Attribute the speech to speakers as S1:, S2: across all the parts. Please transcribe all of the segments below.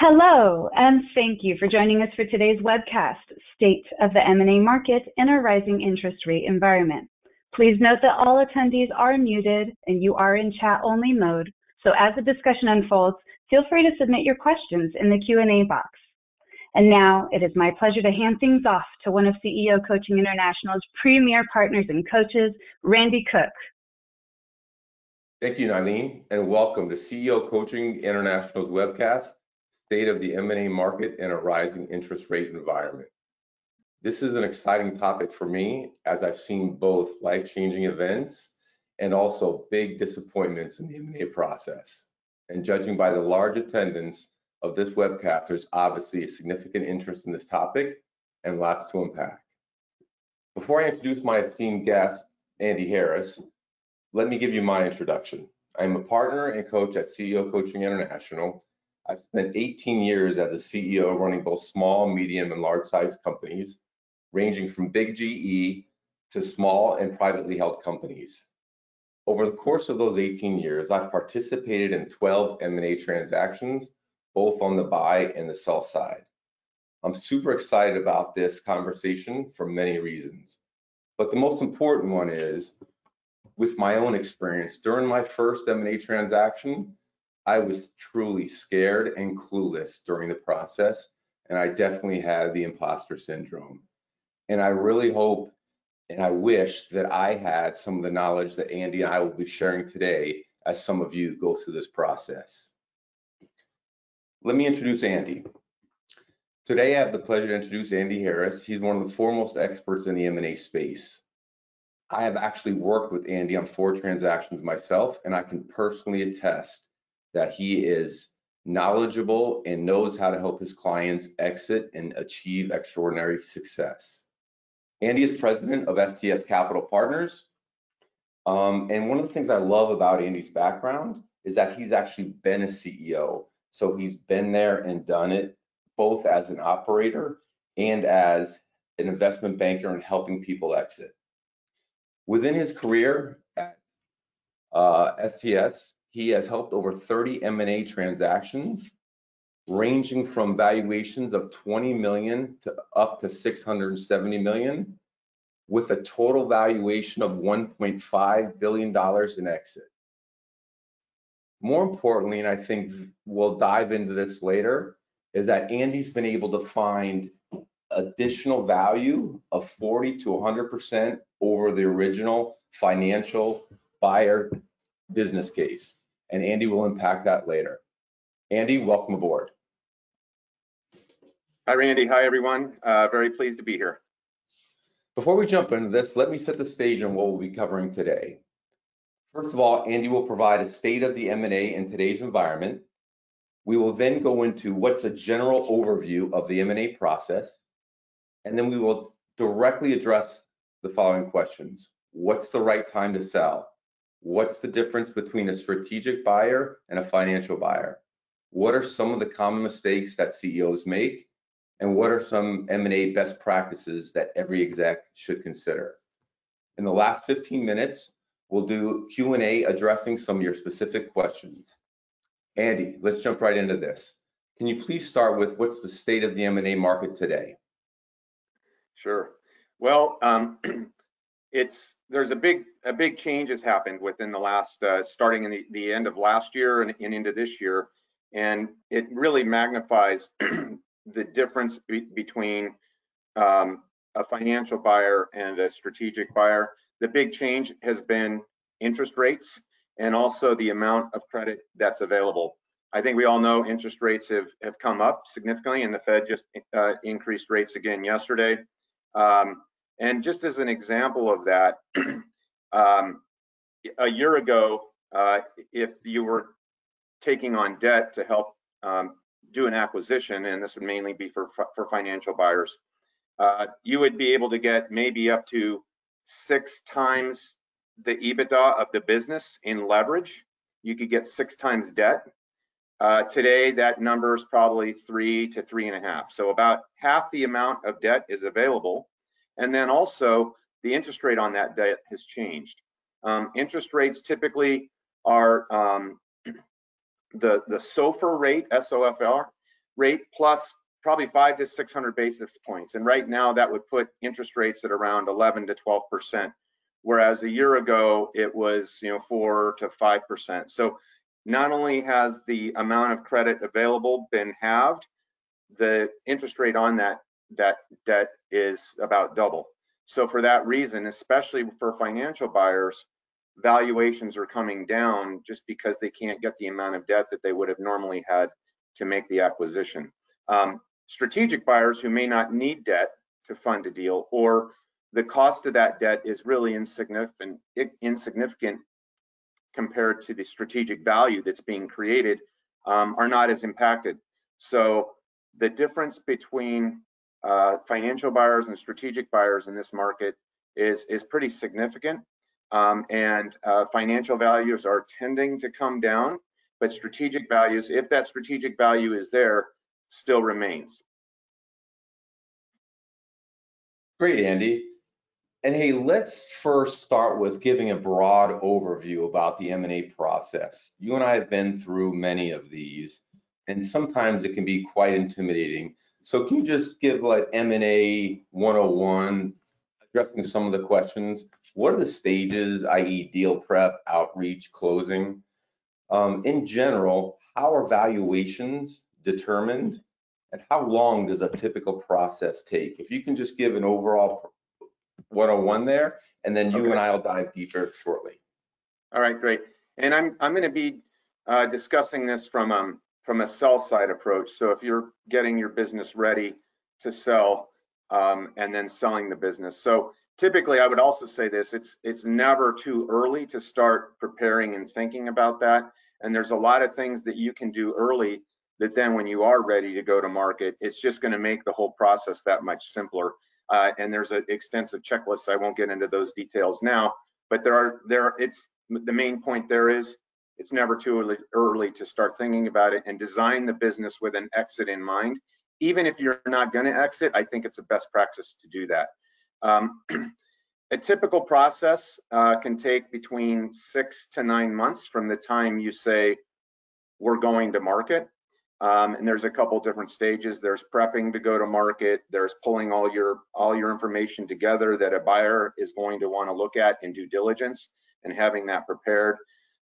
S1: Hello, and thank you for joining us for today's webcast, State of the M&A Market in a Rising Interest Rate Environment. Please note that all attendees are muted and you are in chat-only mode, so as the discussion unfolds, feel free to submit your questions in the Q&A box. And now it is my pleasure to hand things off to one of CEO Coaching International's premier partners and coaches, Randy Cook.
S2: Thank you, Nylene, and welcome to CEO Coaching International's webcast, State of the M&A Market in a Rising Interest Rate Environment. This is an exciting topic for me as I've seen both life-changing events and also big disappointments in the M&A process. And judging by the large attendance of this webcast, there's obviously a significant interest in this topic and lots to unpack. Before I introduce my esteemed guest, Andy Harris, let me give you my introduction. I'm a partner and coach at CEO Coaching International I've spent 18 years as a CEO running both small, medium, and large-sized companies, ranging from big GE to small and privately held companies. Over the course of those 18 years, I've participated in 12 M&A transactions, both on the buy and the sell side. I'm super excited about this conversation for many reasons, but the most important one is, with my own experience, during my first M&A transaction, I was truly scared and clueless during the process, and I definitely had the imposter syndrome. And I really hope and I wish that I had some of the knowledge that Andy and I will be sharing today as some of you go through this process. Let me introduce Andy. Today, I have the pleasure to introduce Andy Harris. He's one of the foremost experts in the M&A space. I have actually worked with Andy on four transactions myself, and I can personally attest that he is knowledgeable and knows how to help his clients exit and achieve extraordinary success. Andy is president of STS Capital Partners. Um, and one of the things I love about Andy's background is that he's actually been a CEO. So he's been there and done it both as an operator and as an investment banker and helping people exit. Within his career at uh, STS, he has helped over 30 M&A transactions, ranging from valuations of 20 million to up to 670 million, with a total valuation of 1.5 billion dollars in exit. More importantly, and I think we'll dive into this later, is that Andy's been able to find additional value of 40 to 100% over the original financial buyer business case and Andy will unpack that later. Andy, welcome aboard.
S3: Hi, Randy. Hi, everyone. Uh, very pleased to be here.
S2: Before we jump into this, let me set the stage on what we'll be covering today. First of all, Andy will provide a state of the M&A in today's environment. We will then go into what's a general overview of the M&A process, and then we will directly address the following questions. What's the right time to sell? What's the difference between a strategic buyer and a financial buyer? What are some of the common mistakes that CEOs make? And what are some M&A best practices that every exec should consider? In the last 15 minutes, we'll do Q&A addressing some of your specific questions. Andy, let's jump right into this. Can you please start with what's the state of the M&A market today?
S3: Sure. Well, um, it's there's a big a big change has happened within the last uh, starting in the, the end of last year and, and into this year. And it really magnifies the difference be between um, a financial buyer and a strategic buyer. The big change has been interest rates and also the amount of credit that's available. I think we all know interest rates have have come up significantly and the fed just uh, increased rates again yesterday. Um, and just as an example of that, um, a year ago, uh, if you were taking on debt to help um, do an acquisition, and this would mainly be for for financial buyers, uh, you would be able to get maybe up to six times the EBITDA of the business in leverage. You could get six times debt. Uh, today, that number is probably three to three and a half. So about half the amount of debt is available and then also the interest rate on that debt has changed. Um, interest rates typically are um, the, the SOFR rate, SOFR, rate plus probably five to 600 basis points. And right now that would put interest rates at around 11 to 12%. Whereas a year ago it was, you know, four to 5%. So not only has the amount of credit available been halved, the interest rate on that that debt is about double. So for that reason, especially for financial buyers, valuations are coming down just because they can't get the amount of debt that they would have normally had to make the acquisition. Um, strategic buyers who may not need debt to fund a deal or the cost of that debt is really insignificant, insignificant compared to the strategic value that's being created um, are not as impacted. So the difference between uh, financial buyers and strategic buyers in this market is, is pretty significant. Um, and uh, financial values are tending to come down, but strategic values, if that strategic value is there, still remains.
S2: Great, Andy. And hey, let's first start with giving a broad overview about the M&A process. You and I have been through many of these, and sometimes it can be quite intimidating. So can you just give like M&A 101, addressing some of the questions? What are the stages, i.e. deal prep, outreach, closing? Um, in general, how are valuations determined and how long does a typical process take? If you can just give an overall 101 there, and then you okay. and I will dive deeper shortly.
S3: All right, great. And I'm I'm going to be uh, discussing this from um from a sell side approach. So if you're getting your business ready to sell um, and then selling the business. So typically, I would also say this: it's it's never too early to start preparing and thinking about that. And there's a lot of things that you can do early that then when you are ready to go to market, it's just going to make the whole process that much simpler. Uh, and there's an extensive checklist. I won't get into those details now, but there are there. It's the main point there is it's never too early, to start thinking about it and design the business with an exit in mind. Even if you're not going to exit, I think it's a best practice to do that. Um, a typical process uh, can take between six to nine months from the time you say we're going to market um, and there's a couple different stages. There's prepping to go to market. There's pulling all your all your information together that a buyer is going to want to look at in due diligence and having that prepared.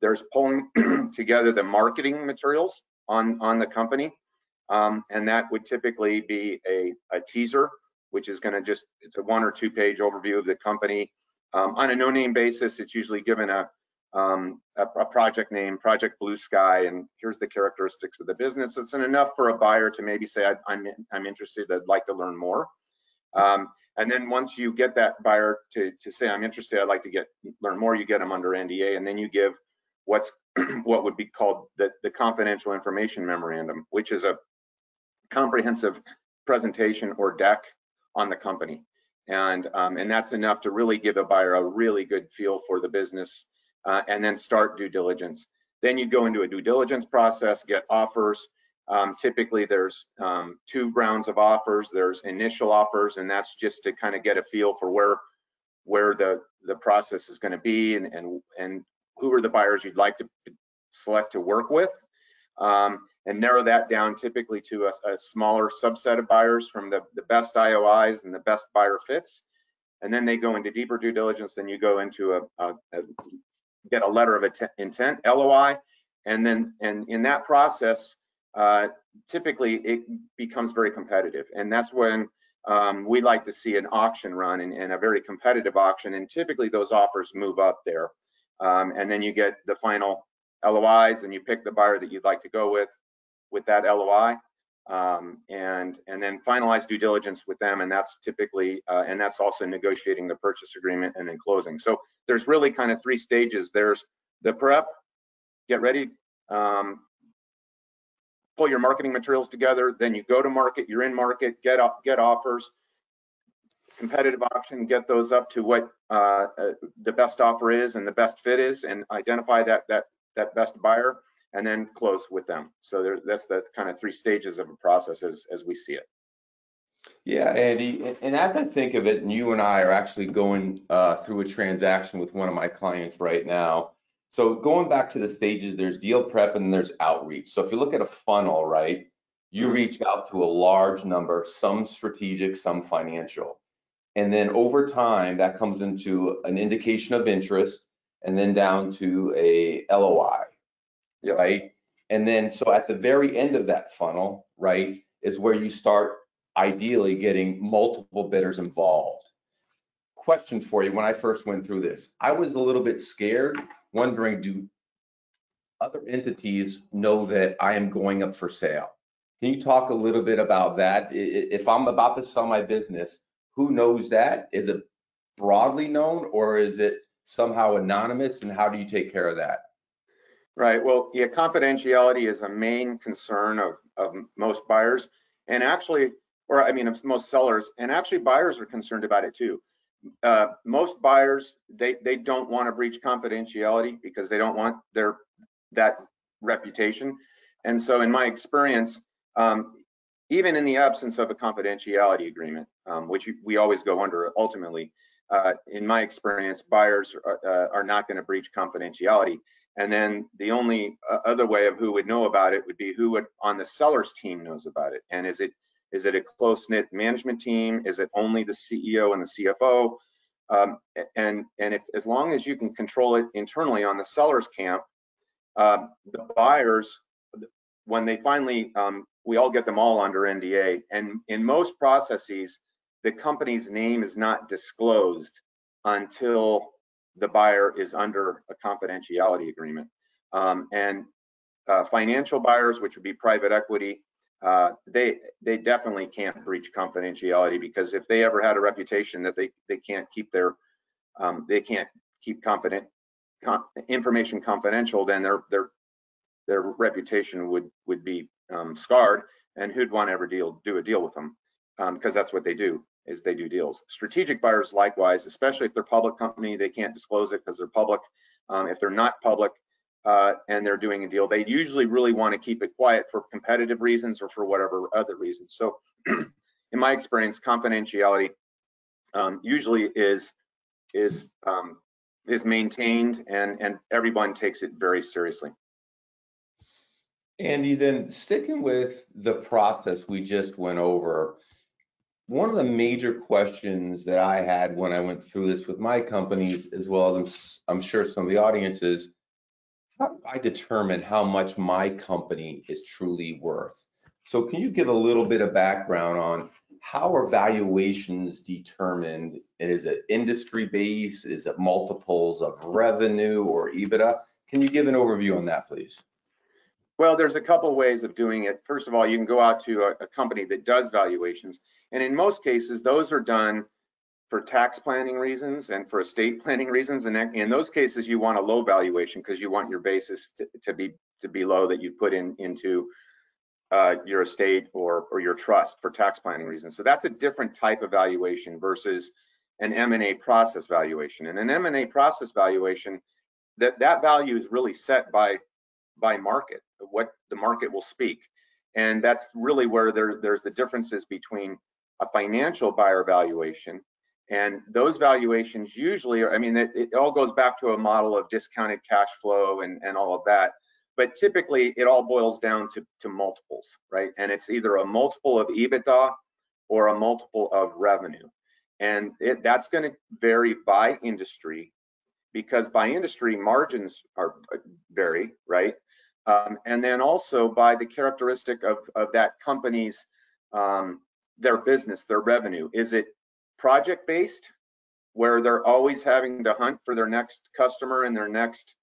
S3: There's pulling together the marketing materials on on the company, um, and that would typically be a, a teaser, which is going to just it's a one or two page overview of the company. Um, on a no name basis, it's usually given a um, a, a, project name, Project Blue Sky, and here's the characteristics of the business. It's enough for a buyer to maybe say, I, I'm, I'm interested, I'd like to learn more. Um, and then once you get that buyer to, to say, I'm interested, I'd like to get learn more, you get them under NDA, and then you give what's what would be called the, the confidential information memorandum, which is a comprehensive presentation or deck on the company. And, um, and that's enough to really give a buyer a really good feel for the business uh, and then start due diligence. Then you go into a due diligence process, get offers. Um, typically, there's um, two rounds of offers. There's initial offers, and that's just to kind of get a feel for where where the the process is going to be and and and who are the buyers you'd like to select to work with, um, and narrow that down typically to a, a, smaller subset of buyers from the the best IOIs and the best buyer fits. And then they go into deeper due diligence. Then you go into a, a, a get a letter of intent, LOI, and then and in that process, uh, typically it becomes very competitive, and that's when um, we like to see an auction run and, and, a very competitive auction, and typically those offers move up there, um, and then you get the final LOIs, and you pick the buyer that you'd like to go with with that LOI, um, and and then finalize due diligence with them, and that's typically uh, and that's also negotiating the purchase agreement and then closing. So there's really kind of three stages. There's the prep, get ready, um, pull your marketing materials together, then you go to market, you're in market, get up, get offers, competitive auction, get those up to what uh, uh, the best offer is and the best fit is, and identify that that that best buyer and then close with them. So there, that's the kind of three stages of a process as, as we see it.
S2: Yeah, Andy, and as I think of it, and you and I are actually going uh, through a transaction with one of my clients right now. So going back to the stages, there's deal prep and there's outreach. So if you look at a funnel, right, You
S3: Mhm.
S2: reach out to a large number, some strategic, some financial. And then over time, that comes into an indication of interest and then down to a LOI,
S3: Yes.
S2: right? And then, so at the very end of that funnel, right, is where you start ideally getting multiple bidders involved. Question for you, when I first went through this, I was a little bit scared, wondering, do other entities know that I am going up for sale? Can you talk a little bit about that? If I'm about to sell my business, who knows that? Is it broadly known or is it somehow anonymous and how do you take care of that?
S3: Right. Well, yeah, confidentiality is a main concern of, of most buyers and actually, or I mean, of most sellers and actually buyers are concerned about it too. Uh, most buyers, they, they don't want to breach confidentiality because they don't want their, that reputation. And so in my experience, um, even in the absence of a confidentiality agreement, um, which we always go under ultimately, uh, in my experience, buyers are, uh, are not going to breach confidentiality. And then the only uh, other way of who would know about it would be who would on the seller's team knows about it. And is it is it a close knit management team? Is it only the CEO and the CFO? Um, and and if as long as you can control it internally on the seller's camp, um, the buyers when they finally um, we all get them all under NDA. And in most processes, the company's name is not disclosed until the buyer is under a confidentiality agreement. Um, and uh, financial buyers, which would be private equity, uh, they they definitely can't breach confidentiality because if they ever had a reputation that they they can't keep their um, they can't keep confident con information confidential, then their their their reputation would would be um, scarred, and who'd want to ever deal do a deal with them because um, that's what they do is they do deals. Strategic buyers likewise, especially if they're public company, they can't disclose it because they're public. Um, if they're not public uh, and they're doing a deal, they usually really want to keep it quiet for competitive reasons or for whatever other reasons. So in my experience, confidentiality um, usually is is um, is maintained and and everyone takes it very seriously.
S2: Andy, then sticking with the process we just went over, one of the major questions that I had when I went through this with my companies, as well as I'm, I'm sure some of the audiences, how do I determine how much my company is truly worth? So can you give a little bit of background on how are valuations determined? And is it industry based? Is it multiples of revenue or EBITDA? Can you give an overview on that, please?
S3: Well, there's a couple ways of doing it. First of all, you can go out to a, a, company that does valuations. And in most cases, those are done for tax planning reasons and for estate planning reasons. And in those cases, you want a low valuation because you want your basis to, to, be to be low that you've put in into uh, your estate or, or your trust for tax planning reasons. So that's a different type of valuation versus an M&A process valuation. And an M&A process valuation, that, that value is really set by by market, what the market will speak. And that's really where there, there's the differences between a financial buyer valuation and those valuations usually are, I mean, it, it, all goes back to a model of discounted cash flow and, and all of that. But typically it all boils down to, to multiples, right? And it's either a multiple of EBITDA or a multiple of revenue. And it, that's going to vary by industry because by industry margins are vary, right? Um, and then also by the characteristic of, of that company's um, their business, their revenue. Is it project based, where they're always having to hunt for their next customer and their next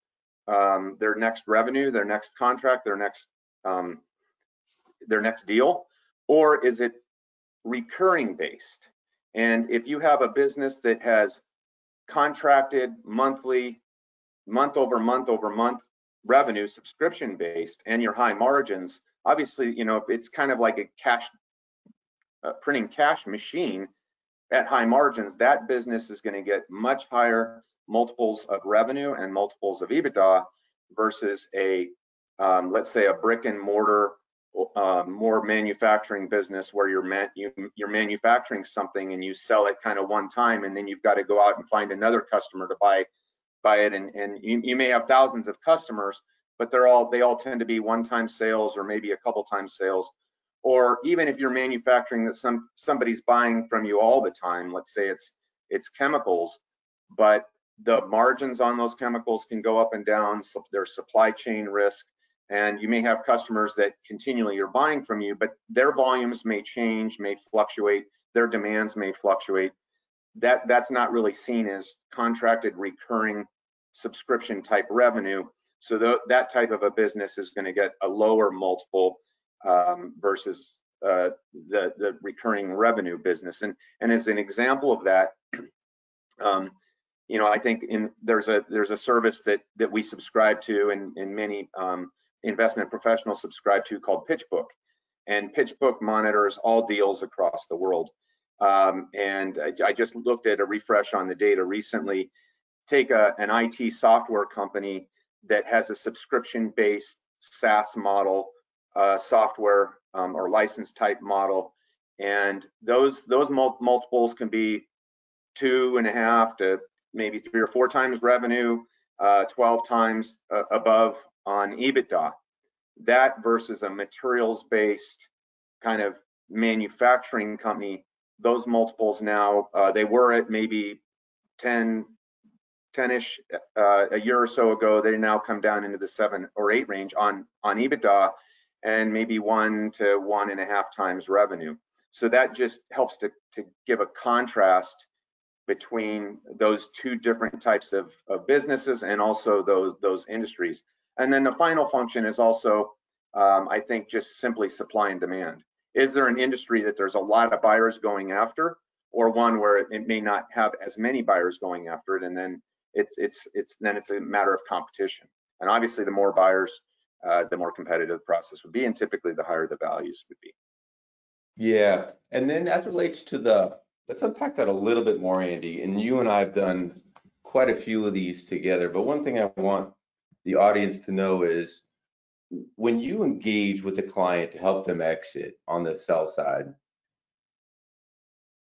S3: um, their next revenue, their next contract, their next um, their next deal, or is it recurring based? And if you have a business that has contracted monthly, month over month over month revenue subscription based and your high margins obviously you know it's kind of like a cash uh, printing cash machine at high margins that business is going to get much higher multiples of revenue and multiples of ebitda versus a um, let's say a brick and mortar uh, more manufacturing business where you're man, you, you're manufacturing something and you sell it kind of one time and then you've got to go out and find another customer to buy buy it and, and you, you may have thousands of customers but they're all they all tend to be one-time sales or maybe a couple times sales or even if you're manufacturing that some somebody's buying from you all the time, let's say it's it's chemicals, but the margins on those chemicals can go up and down. So there's supply chain risk, and you may have customers that continually are buying from you, but their volumes may change, may fluctuate, their demands may fluctuate. That that's not really seen as contracted recurring subscription type revenue. So the, that type of a business is going to get a lower multiple um, versus uh, the the recurring revenue business. And and as an example of that, um, you know, I think in there's a there's a service that that we subscribe to, and and many um, investment professionals subscribe to called PitchBook, and PitchBook monitors all deals across the world. Um, and I, I, just looked at a refresh on the data recently. Take a, an IT software company that has a subscription-based SaaS model, uh, software um, or license type model, and those those mul multiples can be two and a half to maybe three or four times revenue, uh, 12 times uh, above on EBITDA. That versus a materials-based kind of manufacturing company, those multiples now, uh, they were at maybe 10, 10-ish uh, a year or so ago. They now come down into the seven or eight range on, on EBITDA and maybe one to one and a half times revenue. So that just helps to, to give a contrast between those two different types of, of businesses and also those, those industries. And then the final function is also, um, I think, just simply supply and demand. Is there an industry that there's a lot of buyers going after, or one where it may not have as many buyers going after it, and then it's it's it's then it's a matter of competition. And obviously, the more buyers, uh, the more competitive the process would be, and typically the higher the values would be.
S2: Yeah, and then as relates to the, let's unpack that a little bit more, Andy. And you and I have done quite a few of these together. But one thing I want the audience to know is when you engage with a client to help them exit on the sell side,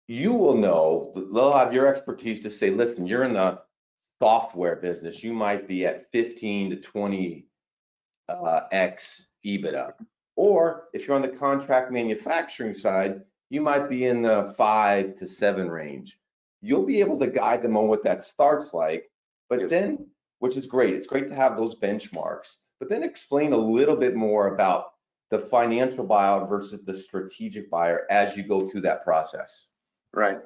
S2: you will know, they'll have your expertise to say, listen, you're in the software business, you might be at 15 to 20 uh, X EBITDA. Or if you're on the contract manufacturing side, you might be in the five to seven range. You'll be able to guide them on what that starts like, but yes. then which is great. It's great to have those benchmarks, but then explain a little bit more about the financial buyer versus the strategic buyer as you go through that process.
S3: Right.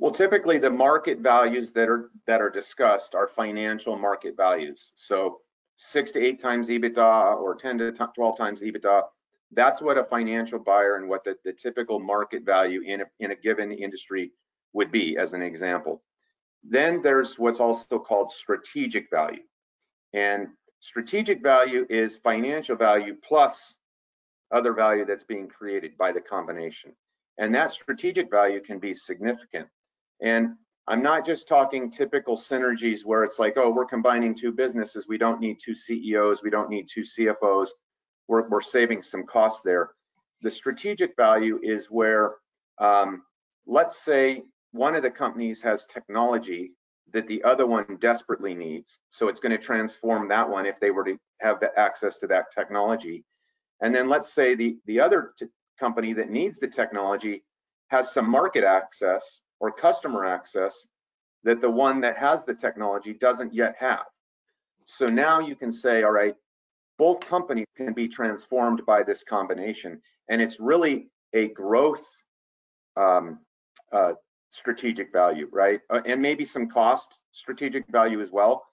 S3: Well, typically the market values that are that are discussed are financial market values. So six to eight times EBITDA or 10 to 12 times EBITDA. That's what a financial buyer and what the, the typical market value in a, in a given industry would be, as an example. Then there's what's also called strategic value. And strategic value is financial value plus other value that's being created by the combination. And that strategic value can be significant. And I'm not just talking typical synergies where it's like, oh, we're combining two businesses. We don't need two CEOs. We don't need two CFOs. We're, we're saving some costs there. The strategic value is where, um, let's say one of the companies has technology that the other one desperately needs. So it's going to transform that one if they were to have the access to that technology. And then let's say the, the other company that needs the technology has some market access or customer access that the one that has the technology doesn't yet have. So now you can say, all right, both companies can be transformed by this combination. And it's really a growth um, uh, strategic value, right? Uh, and maybe some cost strategic value as well.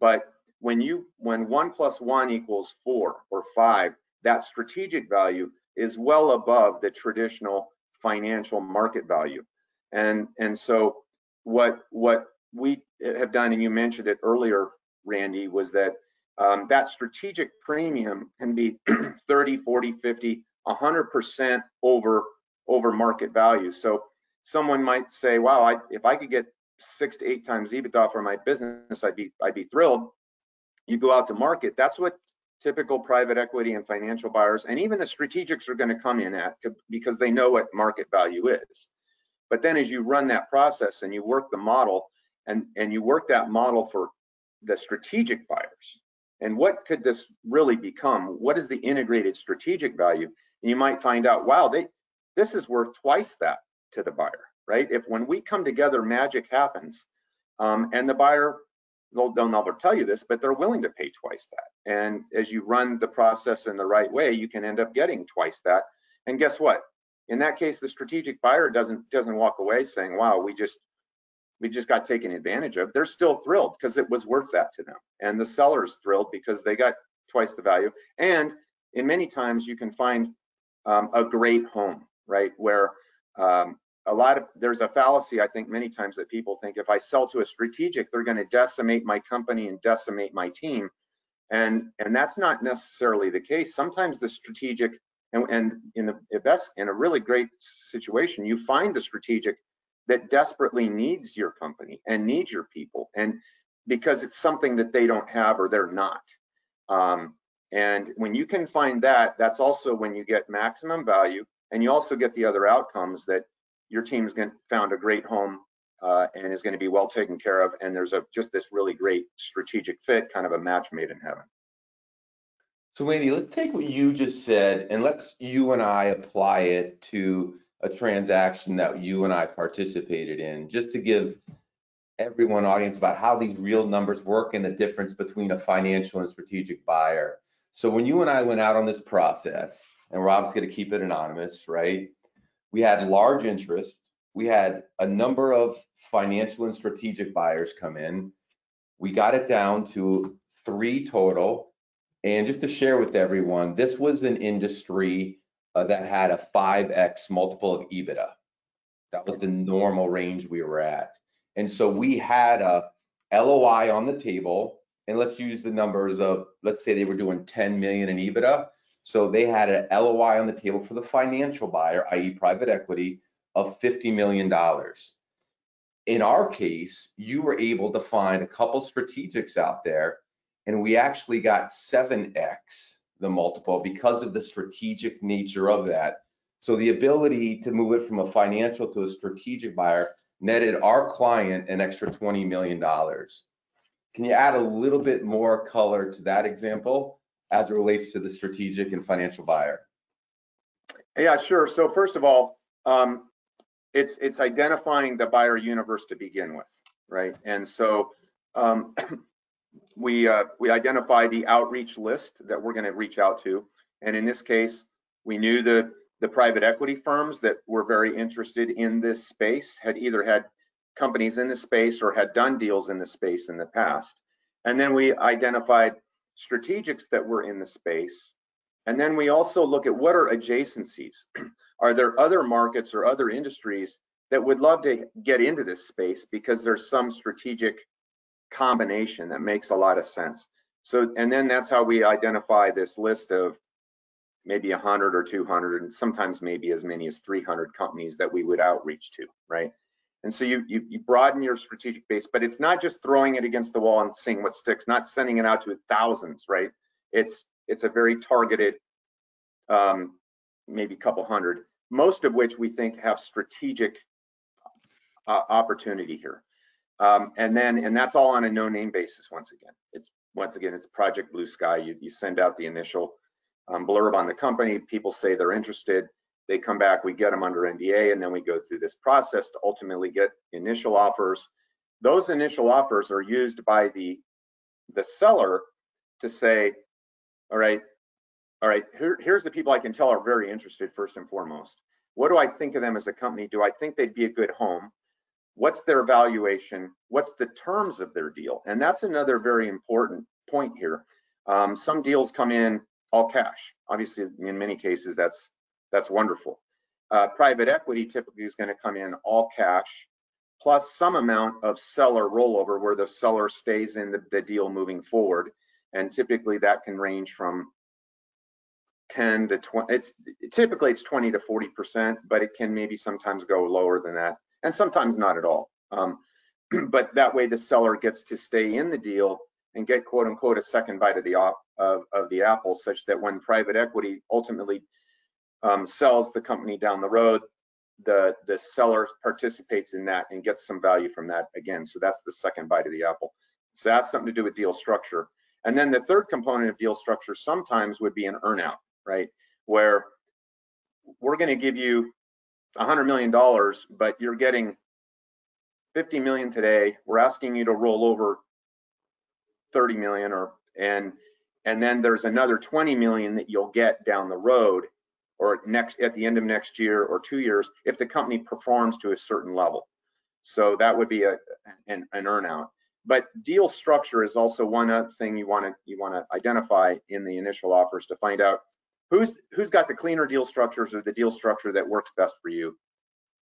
S3: But when you when one plus one equals four or five, that strategic value is well above the traditional financial market value. And and so what what we have done, and you mentioned it earlier, Randy, was that um, that strategic premium can be 30, 40, 50, 100% over over market value. So someone might say, wow, I, if I could get six to eight times EBITDA for my business, I'd be, I'd be thrilled. You go out to market, that's what typical private equity and financial buyers and even the strategics are going to come in at because they know what market value is. But then as you run that process and you work the model and, and you work that model for the strategic buyers, and what could this really become? What is the integrated strategic value? And you might find out, wow, they this is worth twice that to the buyer, right? If when we come together, magic happens, um, and the buyer they'll, they'll never tell you this, but they're willing to pay twice that. And as you run the process in the right way, you can end up getting twice that. And guess what? In that case, the strategic buyer doesn't doesn't walk away saying, "Wow, we just we just got taken advantage of." They're still thrilled because it was worth that to them, and the seller's thrilled because they got twice the value. And in many times, you can find um, a great home, right, where um, a lot of there's a fallacy I think many times that people think if I sell to a strategic, they're going to decimate my company and decimate my team, and and that's not necessarily the case. Sometimes the strategic and, and in the best in a really great situation, you find the strategic that desperately needs your company and needs your people, and because it's something that they don't have or they're not. Um, and when you can find that, that's also when you get maximum value, and you also get the other outcomes that your team's going found a great home uh, and is going to be well taken care of. And there's a just this really great strategic fit, kind of a match made in heaven.
S2: So Andy, let's take what you just said and let's you and I apply it to a transaction that you and I participated in, just to give everyone audience about how these real numbers work and the difference between a financial and strategic buyer. So when you and I went out on this process, and we're obviously going to keep it anonymous, right? we had large interest. We had a number of financial and strategic buyers come in. We got it down to three total. And just to share with everyone, this was an industry uh, that had a 5x multiple of EBITDA. That was the normal range we were at. And so we had a LOI on the table, and let's use the numbers of, let's say they were doing 10 million in EBITDA. So they had an LOI on the table for the financial buyer, i.e. private equity, of $50 million. In our case, you were able to find a couple strategics out there, and we actually got 7x the multiple because of the strategic nature of that. So the ability to move it from a financial to a strategic buyer netted our client an extra $20 million. Can you add a little bit more color to that example? as it relates to the strategic and financial buyer?
S3: Yeah, sure. So first of all, um, it's it's identifying the buyer universe to begin with, right? And so um, we uh, we identify the outreach list that we're going to reach out to, and in this case, we knew the the private equity firms that were very interested in this space had either had companies in the space or had done deals in the space in the past, and then we identified strategics that were in the space. And then we also look at what are adjacencies. are there other markets or other industries that would love to get into this space because there's some strategic combination that makes a lot of sense. So, and then that's how we identify this list of maybe 100 or 200 and sometimes maybe as many as 300 companies that we would outreach to, right? And so you, you, you broaden your strategic base, but it's not just throwing it against the wall and seeing what sticks, not sending it out to thousands, right? It's it's a very targeted, um, maybe couple hundred, most of which we think have strategic uh, opportunity here. Um, and then, and that's all on a no name basis. Once again, it's once again, it's Project Blue Sky. You, you send out the initial um, blurb on the company. People say they're interested. They come back, we get them under NDA, and then we go through this process to ultimately get initial offers. Those initial offers are used by the the seller to say, all right, all right, here, here's the people I can tell are very interested first and foremost. What do I think of them as a company? Do I think they'd be a good home? What's their valuation? What's the terms of their deal? And that's another very important point here. Um, some deals come in all cash. Obviously, in many cases, that's that's wonderful. Uh, private equity typically is going to come in all cash plus some amount of seller rollover where the seller stays in the, the deal moving forward. And typically that can range from 10 to 20, it's typically it's 20 to 40%, but it can maybe sometimes go lower than that and sometimes not at all. Um, but that way the seller gets to stay in the deal and get quote unquote a second bite of the, op, of, of the apple such that when private equity ultimately um, sells the company down the road, the the seller participates in that and gets some value from that again. So that's the second bite of the apple. So that's something to do with deal structure. And then the third component of deal structure sometimes would be an earnout, right? Where we're going to give you a hundred million dollars, but you're getting 50 million today. We're asking you to roll over 30 million or and and then there's another 20 million that you'll get down the road or next at the end of next year or two years if the company performs to a certain level. So that would be a an, an earnout. But deal structure is also one thing you want to you want to identify in the initial offers to find out who's who's got the cleaner deal structures or the deal structure that works best for you.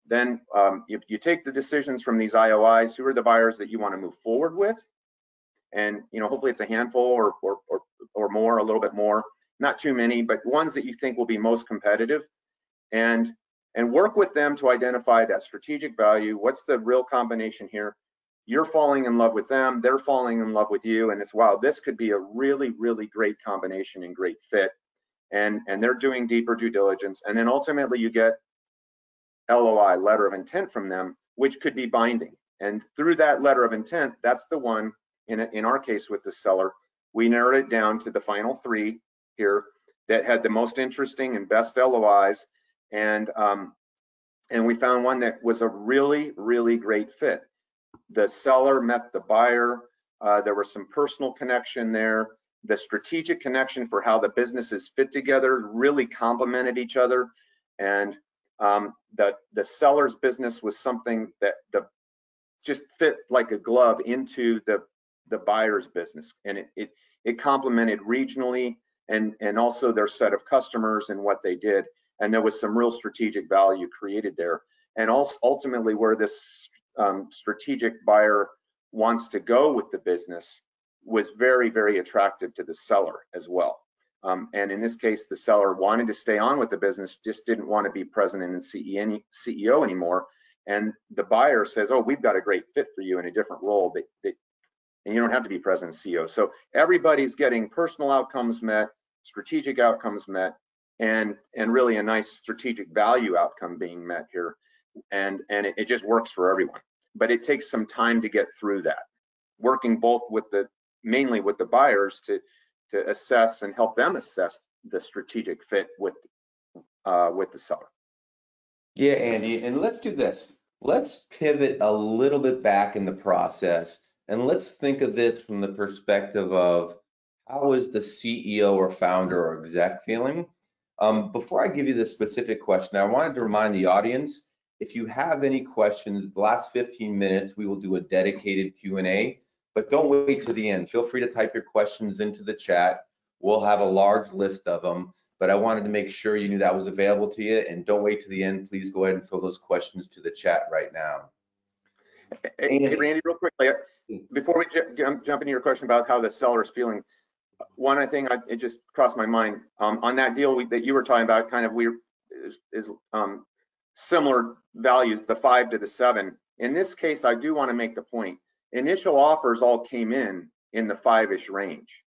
S3: Then um, you, you take the decisions from these IOIs. Who are the buyers that you want to move forward with? And you know, hopefully it's a handful or or or, or more, a little bit more. Not too many, but ones that you think will be most competitive. And and work with them to identify that strategic value. What's the real combination here? You're falling in love with them, they're falling in love with you, and it's wow, this could be a really, really great combination and great fit. And and they're doing deeper due diligence, and then ultimately you get LOI, letter of intent from them, which could be binding. And through that letter of intent, that's the one in in our case with the seller, we narrowed it down to the final three here that had the most interesting and best LOIs and um, and we found one that was a really really great fit. The seller met the buyer. Uh, there was some personal connection there. The strategic connection for how the businesses fit together really complemented each other, and um, the the seller's business was something that the just fit like a glove into the the buyer's business, and it it, it complemented regionally and and also their set of customers and what they did. And there was some real strategic value created there. And also ultimately where this um, strategic buyer wants to go with the business was very, very attractive to the seller as well. Um, and in this case, the seller wanted to stay on with the business, just didn't want to be president and CEO anymore. And the buyer says, "Oh, we've got a great fit for you in a different role that, that and you don't have to be president and CEO." So everybody's getting personal outcomes met, strategic outcomes met, and and really a nice strategic value outcome being met here and and it, it, just works for everyone but it takes some time to get through that working both with the mainly with the buyers to to assess and help them assess the strategic fit with uh, with the seller.
S2: Yeah andy and let's do this. Let's pivot a little bit back in the process and let's think of this from the perspective of how is the ceo or founder or exec feeling? Um, before I give you the specific question, I wanted to remind the audience, if you have any questions, the last 15 minutes, we will do a dedicated Q&A, but don't wait to the end. Feel free to type your questions into the chat. We'll have a large list of them, but I wanted to make sure you knew that was available to you and don't wait to the end. Please go ahead and fill those questions to the chat right now.
S3: Hey, hey Randy, real quickly, before we jump into your question about how the seller is feeling, one thing I, it just crossed my mind um, on that deal we, that you were talking about. Kind of we is, is um, similar values, the five to the seven. In this case, I do want to make the point. Initial offers all came in in the five-ish range.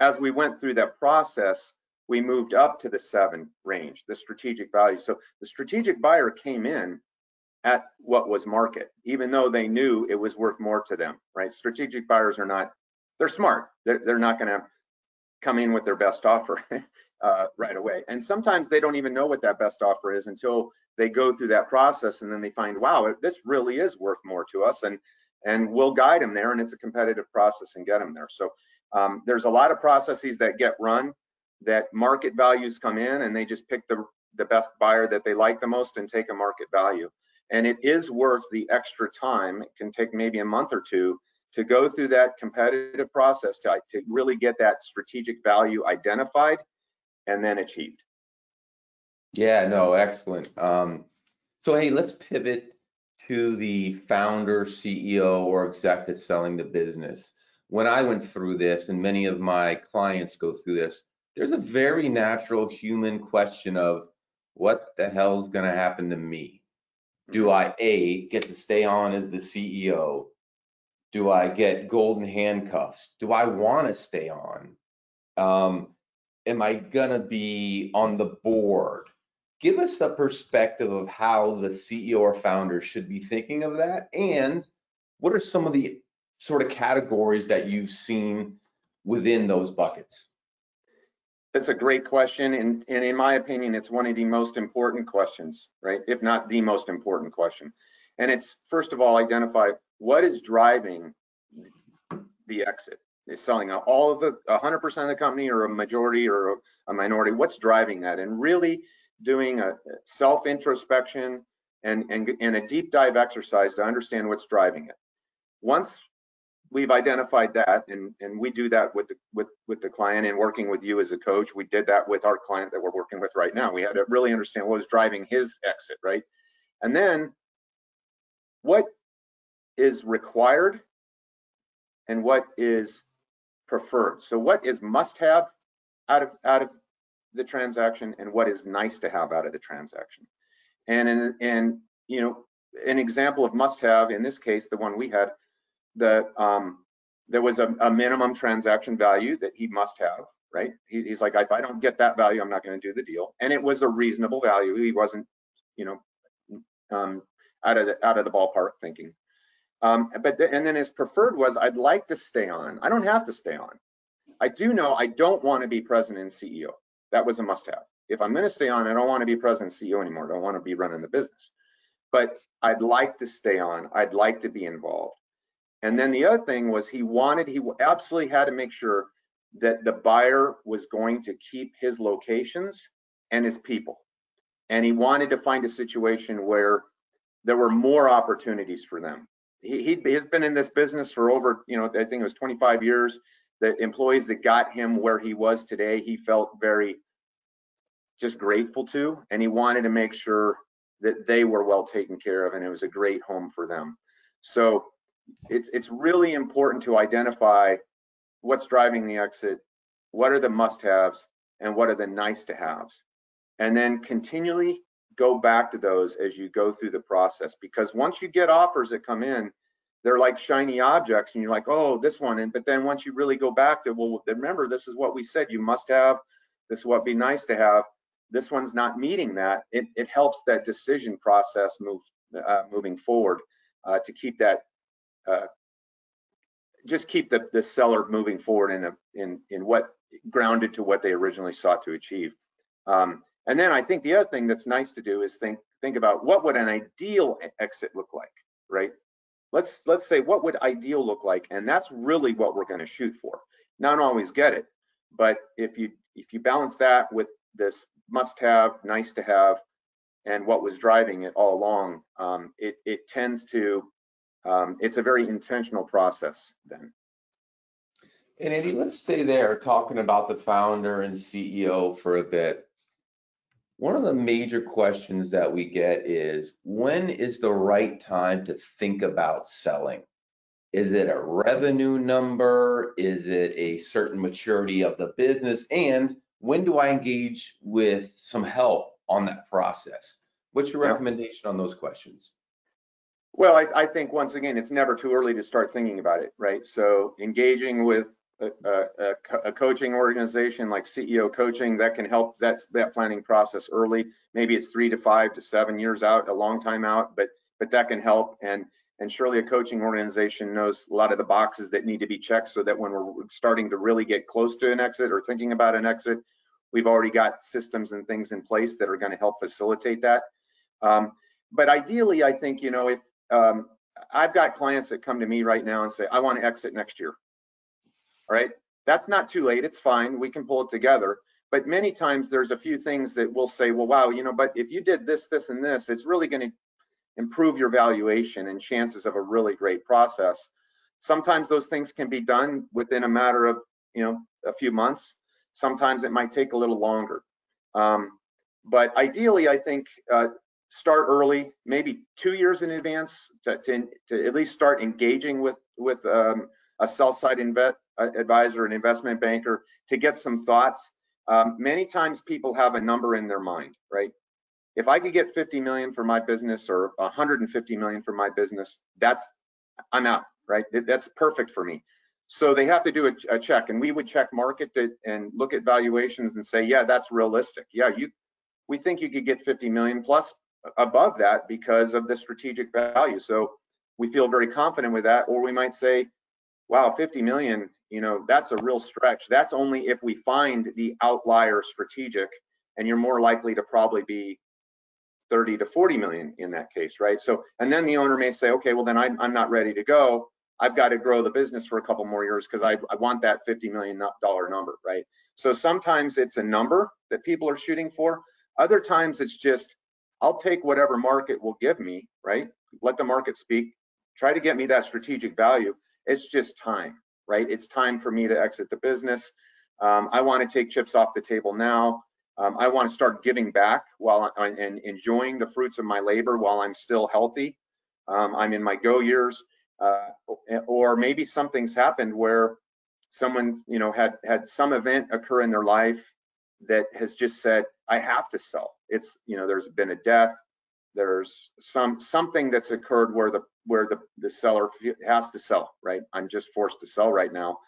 S3: As we went through that process, we moved up to the seven range, the strategic value. So the strategic buyer came in at what was market, even though they knew it was worth more to them, right? Strategic buyers are not, they're smart. They're, they're not going to come in with their best offer uh, right away. And sometimes they don't even know what that best offer is until they go through that process and then they find, wow, this really is worth more to us. And and we'll guide them there and it's a competitive process and get them there. So um, there's a lot of processes that get run that market values come in and they just pick the, the best buyer that they like the most and take a market value. And it is worth the extra time. It can take maybe a month or two to go through that competitive process to, to really get that strategic value identified and then achieved.
S2: Yeah, no, excellent. Um, so hey, let's pivot to the founder, CEO, or exec that's selling the business. When I went through this, and many of my clients go through this, there's a very natural human question of what the hell is going to happen to me? Do mm-hmm. I A, get to stay on as the CEO? Do I get golden handcuffs? Do I want to stay on? Um, am I going to be on the board? Give us a perspective of how the CEO or founder should be thinking of that. And what are some of the sort of categories that you've seen within those buckets?
S3: That's a great question, and, and in my opinion, it's one of the most important questions, right? If not the most important question. And it's, first of all, identify what is driving the exit. Is selling all of the 100% of the company or a majority or a minority? What's driving that? And really doing a self introspection and, and, and a deep dive exercise to understand what's driving it. Once we've identified that and, and we do that with the, with, with the client and working with you as a coach, we did that with our client that we're working with right now. We had to really understand what was driving his exit, right? And then what is required and what is preferred. So what is must have out of out of the transaction and what is nice to have out of the transaction. And in, and you know an example of must have in this case, the one we had, the um, there was a, a, minimum transaction value that he must have, right? He, he's like, if I don't get that value, I'm not going to do the deal. And it was a reasonable value. He wasn't, you know, um, out of the out of the ballpark thinking. Um, but the, and then his preferred was, I'd like to stay on. I don't have to stay on. I do know I don't want to be president and CEO. That was a must-have. If I'm going to stay on, I don't want to be president CEO anymore. I don't want to be running the business. But I'd like to stay on. I'd like to be involved. And then the other thing was he wanted, he absolutely had to make sure that the buyer was going to keep his locations and his people. And he wanted to find a situation where there were more opportunities for them. He, he has been in this business for over, you know, I think it was 25 years. The employees that got him where he was today, he felt very just grateful to, and he wanted to make sure that they were well taken care of, and it was a great home for them. So it's it's really important to identify what's driving the exit, what are the must-haves, and what are the nice-to-haves, and then continually go back to those as you go through the process. Because once you get offers that come in, they're like shiny objects, and you're like, oh, this one. And but then once you really go back to, well, remember, this is what we said you must have. This is what be nice to have. This one's not meeting that. It, it helps that decision process move uh, moving forward uh, to keep that uh, just keep the, the seller moving forward in, a, in, in what grounded to what they originally sought to achieve. Um, and then I think the other thing that's nice to do is think think about what would an ideal exit look like, right? Let's let's say what would ideal look like, and that's really what we're going to shoot for. Not always get it, but if you if you balance that with this must-have, nice to have, and what was driving it all along, um, it it tends to um, it's a very intentional process then.
S2: And Andy, let's stay there talking about the founder and CEO for a bit. One of the major questions that we get is when is the right time to think about selling? Is it a revenue number? Is it a certain maturity of the business? And when do I engage with some help on that process? What's your recommendation on those questions?
S3: Well, I, I, think once again, it's never too early to start thinking about it, right? So engaging with a, a, a, coaching organization like CEO coaching that can help that's that planning process early. Maybe it's three to five to seven years out, a long time out, but but that can help. And and surely a coaching organization knows a lot of the boxes that need to be checked so that when we're starting to really get close to an exit or thinking about an exit, we've already got systems and things in place that are going to help facilitate that. Um, but ideally, I think you know if um, I've got clients that come to me right now and say, I want to exit next year. Right, that's not too late. It's fine. We can pull it together. But many times there's a few things that we'll say, well, wow, you know, but if you did this, this, and this, it's really going to improve your valuation and chances of a really great process. Sometimes those things can be done within a matter of, you know, a few months. Sometimes it might take a little longer. Um, but ideally, I think uh, start early, maybe two years in advance to, to, to at least start engaging with, with um, a sell side uh, advisor, an investment banker to get some thoughts. Um, many times people have a number in their mind, right? If I could get 50 million for my business or 150 million for my business, that's, I'm out, right? That's perfect for me. So they have to do a, a check and we would check market to, and look at valuations and say, yeah, that's realistic. Yeah, you, we think you could get 50 million plus above that because of the strategic value. So we feel very confident with that. Or we might say, wow, 50 million, you know, that's a real stretch. That's only if we find the outlier strategic, and you're more likely to probably be 30 to 40 million in that case, right? So, and then the owner may say, okay, well then I'm, I'm not ready to go. I've got to grow the business for a couple more years because I, I want that 50 million dollar number, right? So sometimes it's a number that people are shooting for. Other times it's just, I'll take whatever market will give me, right? Let the market speak. Try to get me that strategic value. It's just time, right? It's time for me to exit the business. Um, I want to take chips off the table now. Um, I want to start giving back while I, and enjoying the fruits of my labor while I'm still healthy. Um, I'm in my go years, uh, or maybe something's happened where someone, you know, had had some event occur in their life that has just said, I have to sell. It's, you know, there's been a death, there's some something that's occurred where the where the the seller has to sell, right? I'm just forced to sell right now,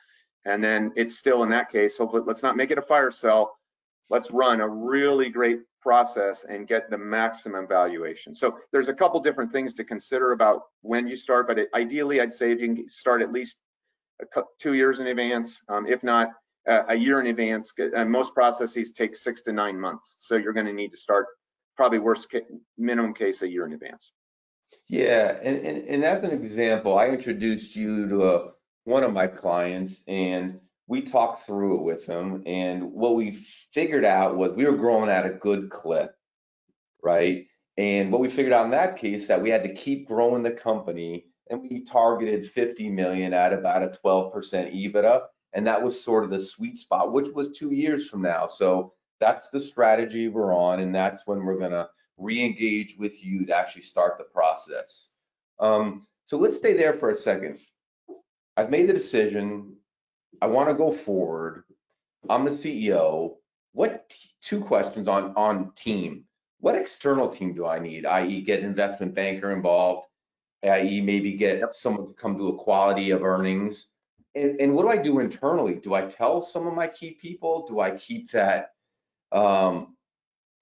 S3: and then it's still in that case. Hopefully, let's not make it a fire sell let's run a really great process and get the maximum valuation. So there's a couple different things to consider about when you start, but ideally I'd say if you can start at least two years in advance, um, if not uh, a year in advance. And most processes take six to nine months. So you're gonna need to start probably worst minimum case a year in advance.
S2: Yeah, and, and, and as an example, I introduced you to a, one of my clients and we talked through it with him and what we figured out was we were growing at a good clip right and what we figured out in that case that we had to keep growing the company and we targeted 50 million at about a 12% ebitda and that was sort of the sweet spot which was two years from now so that's the strategy we're on and that's when we're going to re-engage with you to actually start the process um, so let's stay there for a second i've made the decision I want to go forward. I'm the CEO. What two questions on on team? What external team do I need? I.e., get an investment banker involved. I.e., maybe get someone to come do a quality of earnings. And, and what do I do internally? Do I tell some of my key people? Do I keep that um,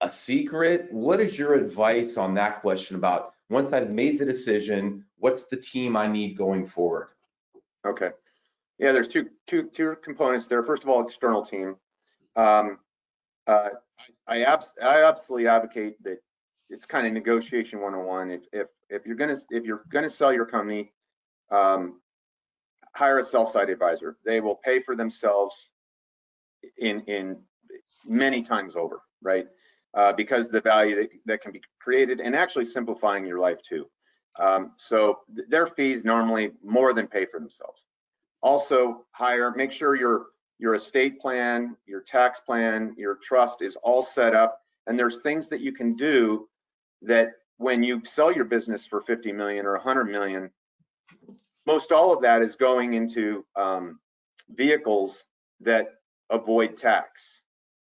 S2: a secret? What is your advice on that question about once I've made the decision, what's the team I need going forward?
S3: Okay. Yeah, there's two two two components there. First of all, external team. Um, uh, I, abs I absolutely advocate that it's kind of negotiation 101. If if if you're gonna if you're gonna sell your company, um, hire a sell side advisor. They will pay for themselves in in many times over, right? Uh, because the value that, that can be created and actually simplifying your life too. Um, so th their fees normally more than pay for themselves also hire, make sure your your estate plan, your tax plan, your trust is all set up. And there's things that you can do that when you sell your business for 50 million or 100 million, most all of that is going into um, vehicles that avoid tax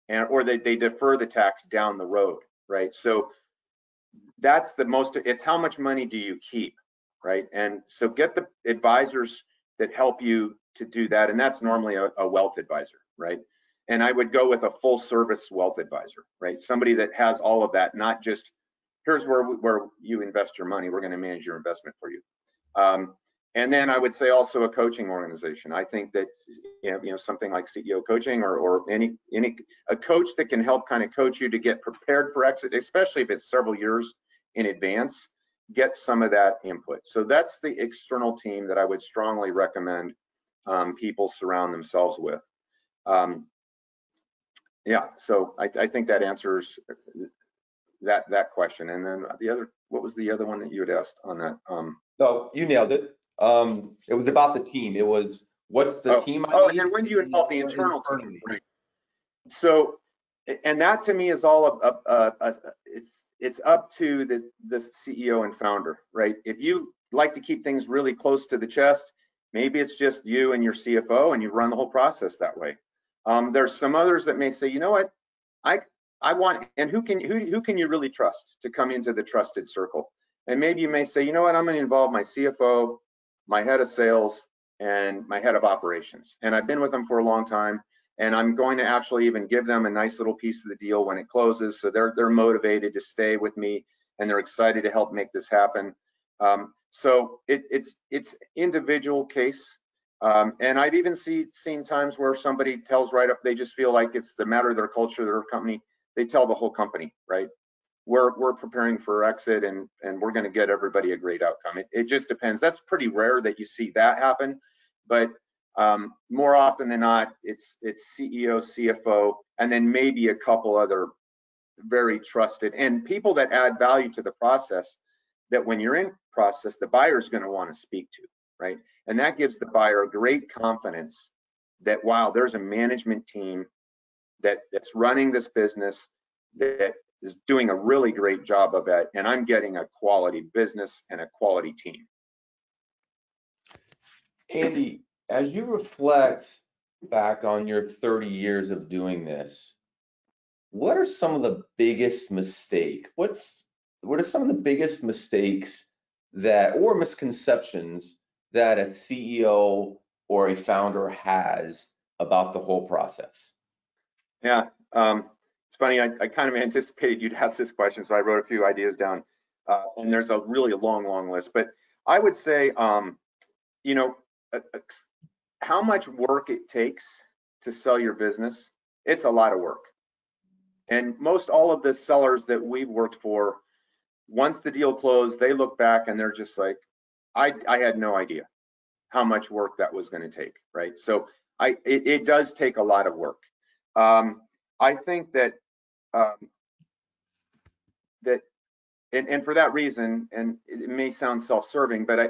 S3: and or they, they defer the tax down the road, right? So that's the most, it's how much money do you keep, right? And so get the advisors that help you to do that. And that's normally a, a wealth advisor, right? And I would go with a full service wealth advisor, right? Somebody that has all of that, not just here's where where you invest your money. We're going to manage your investment for you. Um, and then I would say also a coaching organization. I think that you know, something like CEO coaching or or any any a coach that can help kind of coach you to get prepared for exit, especially if it's several years in advance get some of that input. So that's the external team that I would strongly recommend um, people surround themselves with. Um, yeah, so I, I, think that answers that that question. And then the other, what was the other one that you had asked on that? Um,
S2: no, you nailed it. Um, it was about the team. It was what's the
S3: oh,
S2: team?
S3: I oh, and when do you involve the internal team? Right. So and that to me is all up, uh, uh, it's it's up to the the CEO and founder, right? If you like to keep things really close to the chest, maybe it's just you and your CFO, and you run the whole process that way. Um, there's some others that may say, you know what, I I want, and who can who who can you really trust to come into the trusted circle? And maybe you may say, you know what, I'm going to involve my CFO, my head of sales, and my head of operations, and I've been with them for a long time and I'm going to actually even give them a nice little piece of the deal when it closes. So they're they're motivated to stay with me and they're excited to help make this happen. Um, so it, it's it's individual case. Um, and I've even see, seen times where somebody tells right up, they just feel like it's the matter of their culture, their company. They tell the whole company, right? We're we're preparing for exit and and we're going to get everybody a great outcome. It, it just depends. That's pretty rare that you see that happen, but um, more often than not, it's it's CEO, CFO, and then maybe a couple other very trusted and people that add value to the process. That when you're in process, the buyer is going to want to speak to, right? And that gives the buyer great confidence that wow, there's a management team that that's running this business that is doing a really great job of it, and I'm getting a quality business and a quality team.
S2: Andy, as you reflect back on your 30 years of doing this, what are some of the biggest mistakes? What's what are some of the biggest mistakes that or misconceptions that a CEO or a founder has about the whole process?
S3: Yeah, um, it's funny. I, I, kind of anticipated you'd ask this question, so I wrote a few ideas down. Uh, and there's a really long, long list. But I would say, um, you know, how much work it takes to sell your business, it's a lot of work. And most all of the sellers that we've worked for, once the deal closed, they look back and they're just like, I, I had no idea how much work that was going to take, right? So I, it, it, does take a lot of work. Um, I think that um, that, and, and for that reason, and it may sound self-serving, but I,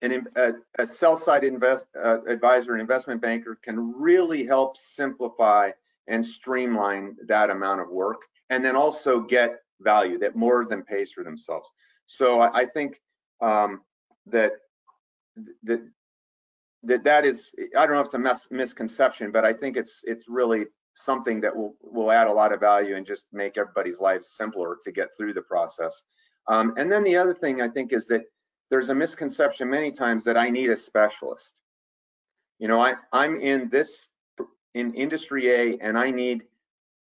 S3: an, a, a sell-side invest, uh, advisor, investment banker can really help simplify and streamline that amount of work and then also get value that more than pays for themselves. So I, I think um, that that that that is I don't know if it's a misconception, but I think it's it's really something that will will add a lot of value and just make everybody's lives simpler to get through the process. Um, and then the other thing I think is that there's a misconception many times that I need a specialist. You know, I, I'm in this in industry A and I need,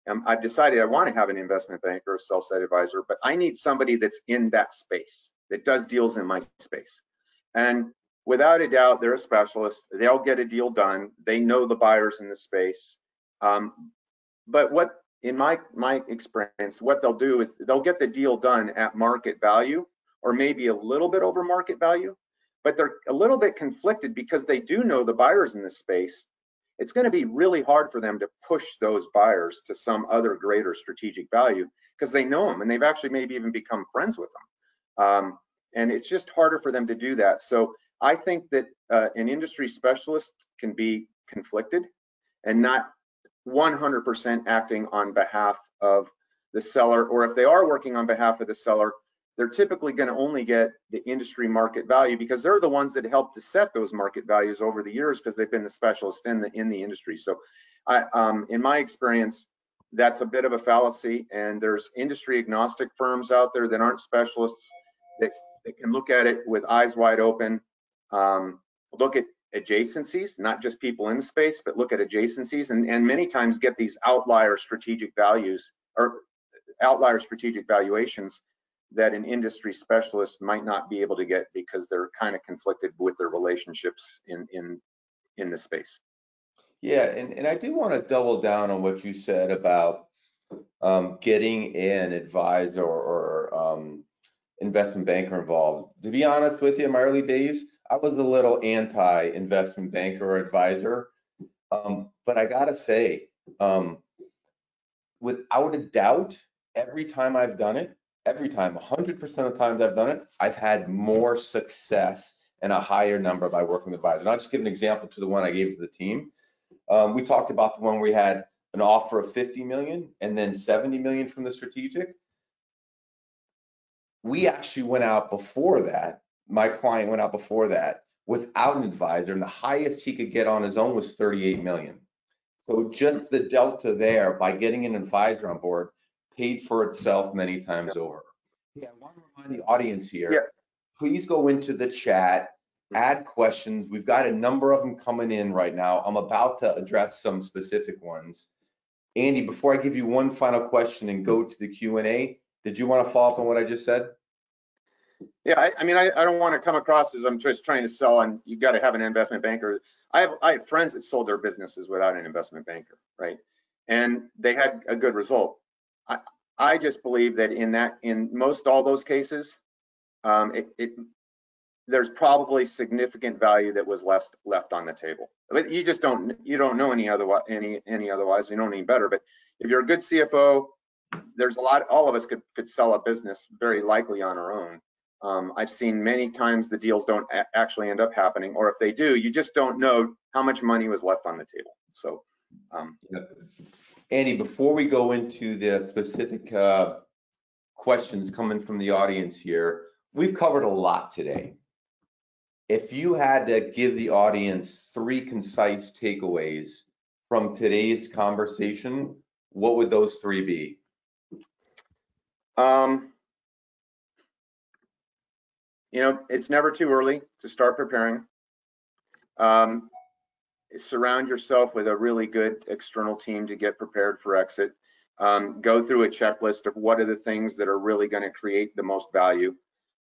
S3: um, I've decided I want to have an investment banker or a sell side advisor, but I need somebody that's in that space that does deals in my space. And without a doubt, they're a specialist. They'll get a deal done. They know the buyers in the space. Um, but what, in my my experience, what they'll do is they'll get the deal done at market value, or maybe a little bit over market value, but they're a little bit conflicted because they do know the buyers in this space. It's going to be really hard for them to push those buyers to some other greater strategic value because they know them and they've actually maybe even become friends with them. Um, and it's just harder for them to do that. So I think that uh, an industry specialist can be conflicted and not 100% acting on behalf of the seller, or if they are working on behalf of the seller, they're typically going to only get the industry market value because they're the ones that help to set those market values over the years because they've been the specialist in the in the industry. So, I, um, in my experience, that's a bit of a fallacy. And there's industry agnostic firms out there that aren't specialists that, that can look at it with eyes wide open, um, look at adjacencies, not just people in the space, but look at adjacencies and, and many times get these outlier strategic values or outlier strategic valuations that an industry specialist might not be able to get because they're kind of conflicted with their relationships in in in the space.
S2: Yeah, and, and I do want to double down on what you said about um, getting an advisor or um, investment banker involved. To be honest with you, in my early days, I was a little anti-investment banker or advisor, um, but I gotta say, um, without a doubt, every time I've done it, every time, 100% of the times I've done it, I've had more success and a higher number by working with advisors. And I'll just give an example to the one I gave to the team. Um, we talked about the one where we had an offer of 50 million and then 70 million from the strategic. We actually went out before that. My client went out before that without an advisor, and the highest he could get on his own was 38 million. So just the delta there by getting an advisor on board paid for itself many times over. Yeah, I want to remind the audience here,
S3: Yeah.
S2: please go into the chat, mm-hmm. add questions. We've got a number of them coming in right now. I'm about to address some specific ones. Andy, before I give you one final question and go mm-hmm. to the Q&A, did you want to follow up on what I just said?
S3: Yeah, I, I mean, I, I don't want to come across as I'm just trying to sell and you've got to have an investment banker. I have, I have friends that sold their businesses without an investment banker, right? And they had a good result. I, I just believe that in that, in most all those cases, um, it, it, there's probably significant value that was left left on the table. But you just don't you don't know any other any any otherwise. You know any better. But if you're a good CFO, there's a lot. All of us could could sell a business very likely on our own. Um, I've seen many times the deals don't actually end up happening, or if they do, you just don't know how much money was left on the table. So, um,
S2: Andy, before we go into the specific uh, questions coming from the audience here, we've covered a lot today. If you had to give the audience three concise takeaways from today's conversation, what would those three be?
S3: Um, you know, it's never too early to start preparing. Um, surround yourself with a really good external team to get prepared for exit. Um, go through a checklist of what are the things that are really going to create the most value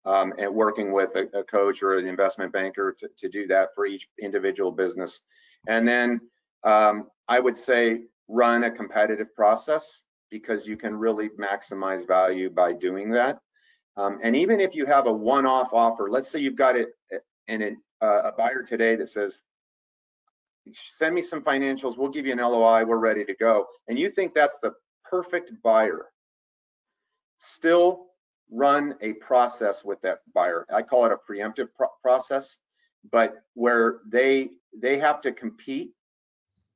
S3: um, and working with a, a, coach or an investment banker to, to, do that for each individual business. And then um, I would say run a competitive process because you can really maximize value by doing that. Um, and even if you have a one-off offer, let's say you've got it in uh, a buyer today that says, send me some financials, we'll give you an LOI, we're ready to go. And you think that's the perfect buyer. Still run a process with that buyer. I call it a preemptive pro process, but where they they have to compete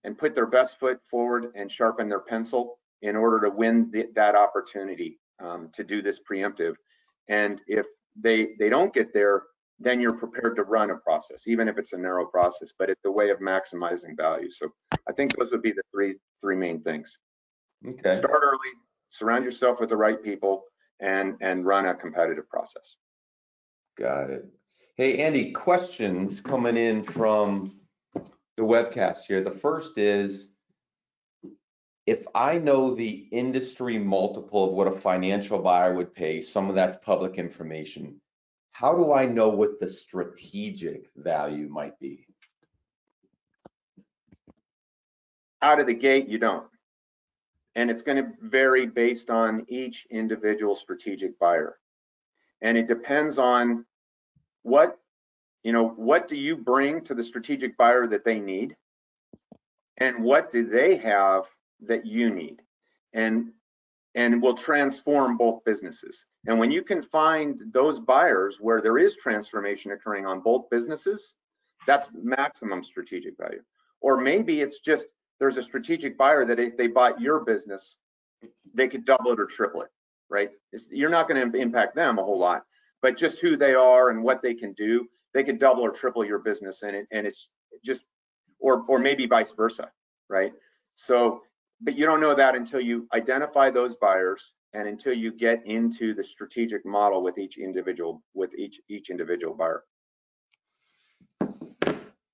S3: and put their best foot forward and sharpen their pencil in order to win the, that opportunity um, to do this preemptive. And if they they don't get there, then you're prepared to run a process, even if it's a narrow process, but it's a way of maximizing value. So I think those would be the three three main things.
S2: Okay.
S3: Start early, surround yourself with the right people, and and run a competitive process.
S2: Got it. Hey Andy, questions coming in from the webcast here. The first is if I know the industry multiple of what a financial buyer would pay, some of that's public information. How do I know what the strategic value might be?
S3: Out of the gate, you don't. And it's going to vary based on each individual strategic buyer. And it depends on what, you know, what do you bring to the strategic buyer that they need? And what do they have that you need and and will transform both businesses. And when you can find those buyers where there is transformation occurring on both businesses, that's maximum strategic value. Or maybe it's just there's a strategic buyer that if they bought your business, they could double it or triple it, right? It's, you're not going to impact them a whole lot, but just who they are and what they can do, they could double or triple your business and it, and it's just or or maybe vice versa, right? So but you don't know that until you identify those buyers and until you get into the strategic model with each individual with each each individual buyer.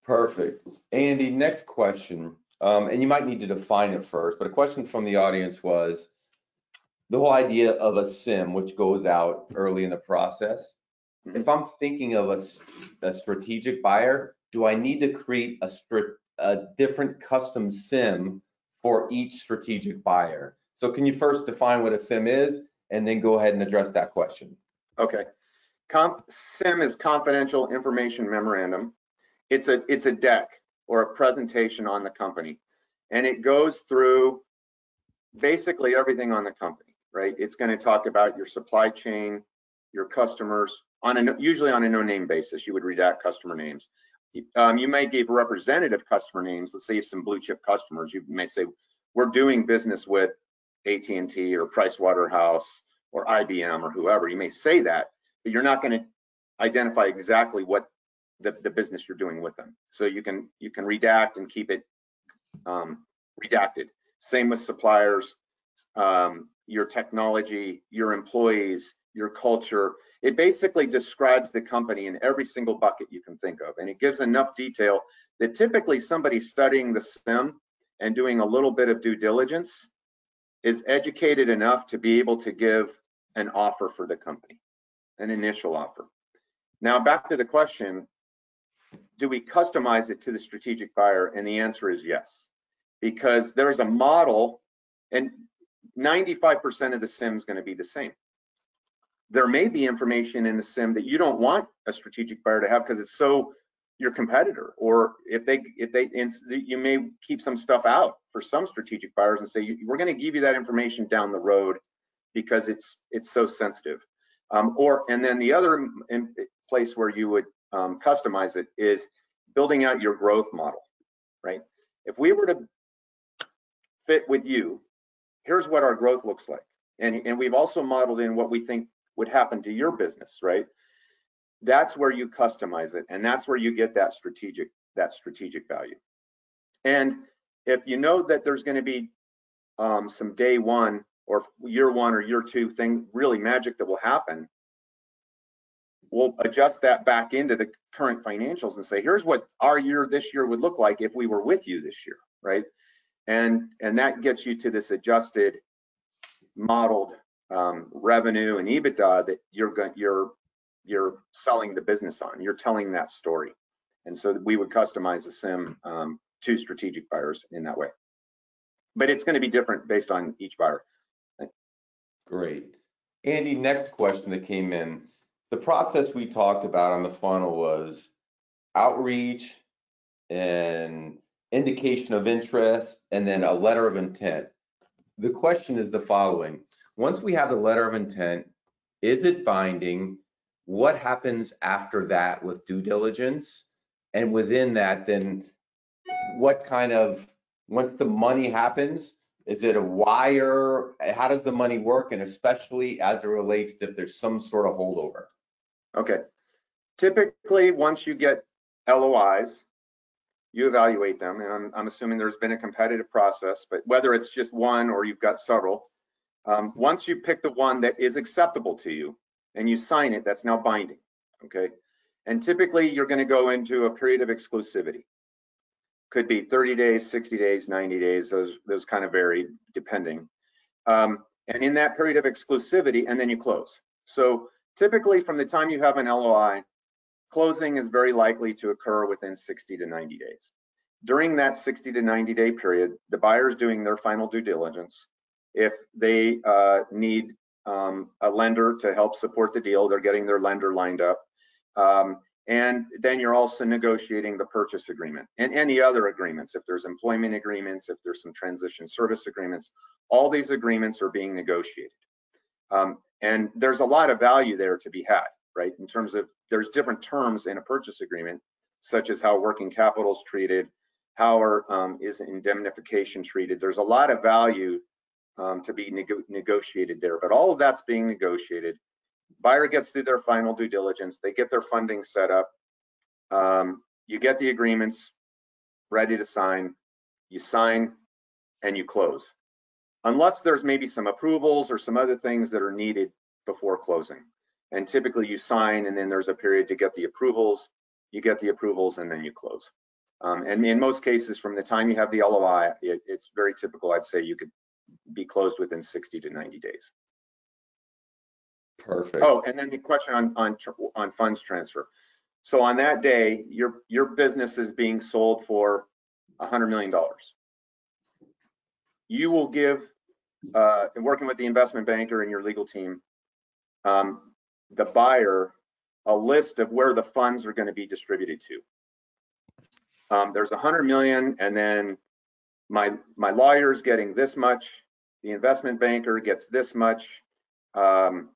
S2: Perfect. Andy, next question. Um, and you might need to define it first, but a question from the audience was the whole idea of a CIM, which goes out early in the process. Mm-hmm. If I'm thinking of a, a, strategic buyer, do I need to create a, a different custom CIM for each strategic buyer. So can you first define what a CIM is and then go ahead and address that question?
S3: Okay. CIM is confidential information memorandum. It's a it's a deck or a presentation on the company. And it goes through basically everything on the company, right? It's going to talk about your supply chain, your customers on a usually on a no name basis. You would redact customer names. Um, you may give representative customer names. Let's say you have some blue chip customers. You may say, we're doing business with AT&T or Price Waterhouse or IBM or whoever. You may say that, but you're not going to identify exactly what the, the business you're doing with them. So you can you can redact and keep it um, redacted. Same with suppliers, um, your technology, your employees, your culture. It basically describes the company in every single bucket you can think of. And it gives enough detail that typically somebody studying the CIM and doing a little bit of due diligence is educated enough to be able to give an offer for the company. an initial offer. Now back to the question, do we customize it to the strategic buyer? And the answer is yes, because there's a model and 95% of the CIM is going to be the same. There may be information in the CIM that you don't want a strategic buyer to have because it's so your competitor, or if they if they you may keep some stuff out for some strategic buyers and say we're going to give you that information down the road because it's it's so sensitive. Um, or and then the other place where you would um, customize it is building out your growth model, right? If we were to fit with you, here's what our growth looks like. And, and we've also modeled in what we think would happen to your business, right? That's where you customize it. And that's where you get that strategic, that strategic value. And if you know that there's going to be um, some day one or year one or year two thing, really magic that will happen, we'll adjust that back into the current financials and say, here's what our year this year would look like if we were with you this year, right? And and that gets you to this adjusted, modeled um, revenue and EBITDA that you're going you're you're selling the business on. You're telling that story, and so we would customize the CIM um, to strategic buyers in that way. But it's going to be different based on each buyer.
S2: Great. Andy, next question that came in the process we talked about on the funnel was outreach and indication of interest and then a letter of intent. The question is the following. Once we have the letter of intent, is it binding? What happens after that with due diligence? And within that, then what kind of, once the money happens, is it a wire? How does the money work? And especially as it relates to if there's some sort of holdover?
S3: Okay. Typically, once you get LOIs, you evaluate them, and I'm, I'm assuming there's been a competitive process, but whether it's just one or you've got several, um, once you pick the one that is acceptable to you and you sign it, that's now binding, okay? And typically, you're going to go into a period of exclusivity. Could be 30 days, 60 days, 90 days, those, those kind of vary depending. Um, and in that period of exclusivity, and then you close. So Typically, from the time you have an LOI, closing is very likely to occur within 60 to 90 days. During that 60 to 90 day period, the buyer is doing their final due diligence. If they uh, need um, a lender to help support the deal, they're getting their lender lined up. Um, and then you're also negotiating the purchase agreement and any other agreements. If there's employment agreements, if there's some transition service agreements, all these agreements are being negotiated. Um, and there's a lot of value there to be had, right? In terms of there's different terms in a purchase agreement, such as how working capital is treated, how are, um, is indemnification treated. There's a lot of value um, to be nego negotiated there, but all of that's being negotiated. Buyer gets through their final due diligence, they get their funding set up, um, you get the agreements ready to sign, you sign, and you close. Unless there's maybe some approvals or some other things that are needed before closing. And typically you sign and then there's a period to get the approvals, you get the approvals and then you close. Um, and in most cases, from the time you have the LOI, it, it's very typical, I'd say you could be closed within 60 to 90 days.
S2: Perfect.
S3: Oh, and then the question on, on, on funds transfer. So on that day, your, your business is being sold for $100 million. You will give uh, and working with the investment banker and your legal team, um, the buyer a list of where the funds are going to be distributed to. Um, there's a hundred million, and then my my lawyer's getting this much. The investment banker gets this much. Um,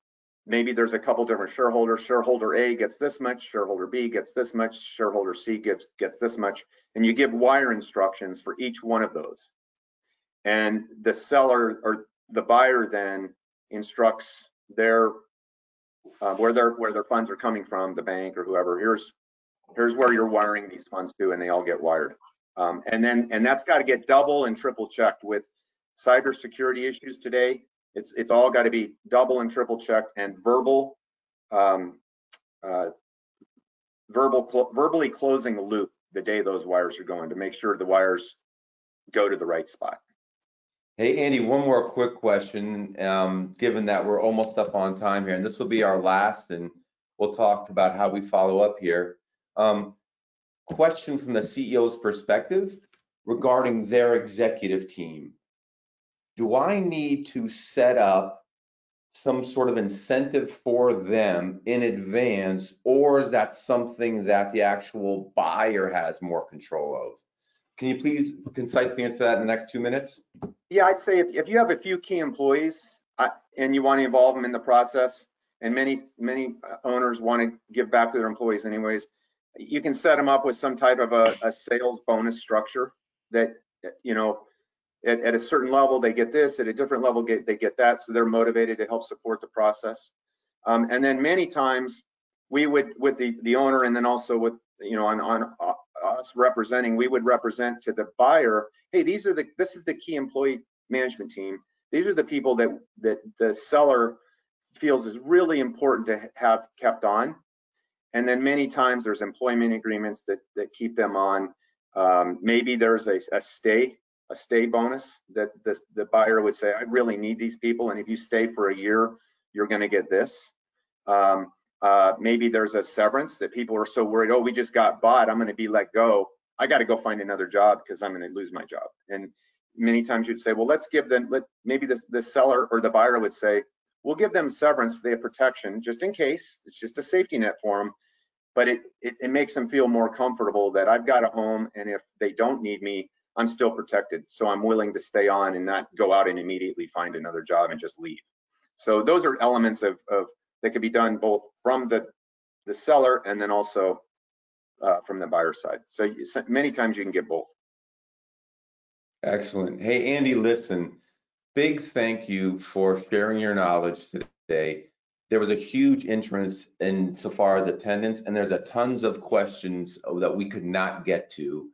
S3: maybe there's a couple different shareholders. Shareholder A gets this much. Shareholder B gets this much. Shareholder C gets gets this much, and you give wire instructions for each one of those and the seller or the buyer then instructs their uh, where their where their funds are coming from, the bank or whoever. Here's here's where you're wiring these funds to, and they all get wired. Um, and then and that's got to get double and triple checked with cybersecurity issues today. It's it's all got to be double and triple checked and verbal um, uh, verbal cl verbally closing the loop the day those wires are going to make sure the wires go to the right spot.
S2: Hey, Andy, one more quick question, um, given that we're almost up on time here, and this will be our last, and we'll talk about how we follow up here. Um, question from the CEO's perspective regarding their executive team. Do I need to set up some sort of incentive for them in advance, or is that something that the actual buyer has more control of? Can you please concisely answer that in the next two minutes?
S3: Yeah, I'd say if, if you have a few key employees uh, and you want to involve them in the process, and many, many owners want to give back to their employees anyways, you can set them up with some type of a, a sales bonus structure that, you know, at, at a certain level, they get this, at a different level, get, they get that, so they're motivated to help support the process. Um, and then many times, we would, with the, the owner and then also with, you know, on, on uh, us representing, we would represent to the buyer, hey, these are the, this is the key employee management team. These are the people that, that the seller feels is really important to have kept on. And then many times there's employment agreements that, that keep them on. Um, maybe there's a, a stay, a stay bonus that the, the buyer would say, I really need these people. And if you stay for a year, you're gonna get this. Um, uh, maybe there's a severance that people are so worried, oh, we just got bought, I'm gonna be let go. I gotta go find another job because I'm gonna lose my job. And many times you'd say, well, let's give them, let, maybe the, the seller or the buyer would say, we'll give them severance, they have protection, just in case. It's just a safety net for them. But it, it, it makes them feel more comfortable that I've got a home and if they don't need me, I'm still protected. So I'm willing to stay on and not go out and immediately find another job and just leave. So those are elements of, of that could be done both from the, the seller and then also uh, from the buyer side. So you, many times you can get both.
S2: Excellent. Hey, Andy, listen, big thank you for sharing your knowledge today. There was a huge interest in so far as attendance, and there's a tons of questions that we could not get to.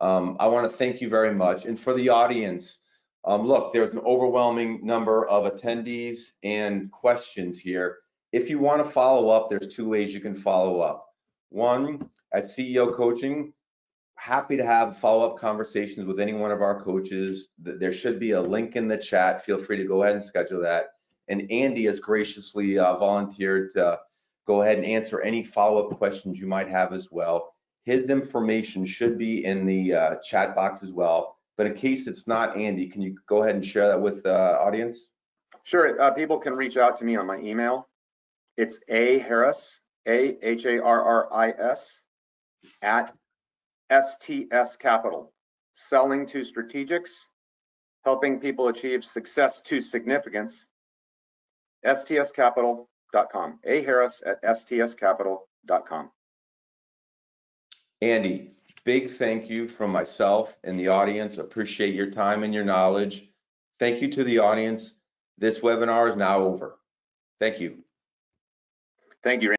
S2: Um, I want to thank you very much. And for the audience, um, look, there's an overwhelming number of attendees and questions here. If you want to follow up, there's two ways you can follow up. One, at CEO Coaching, happy to have follow-up conversations with any one of our coaches. There should be a link in the chat. Feel free to go ahead and schedule that. And Andy has graciously uh, volunteered to go ahead and answer any follow-up questions you might have as well. His information should be in the uh, chat box as well. But in case it's not Andy, can you go ahead and share that with the uh, audience?
S3: Sure. Uh, people can reach out to me on my email. It's A Harris, A H A R R I S, at STS Capital, selling to strategics, helping people achieve success to significance. STScapital.com. A Harris at STScapital.com.
S2: Andy, big thank you from myself and the audience. Appreciate your time and your knowledge. Thank you to the audience. This webinar is now over. Thank you.
S3: Thank you.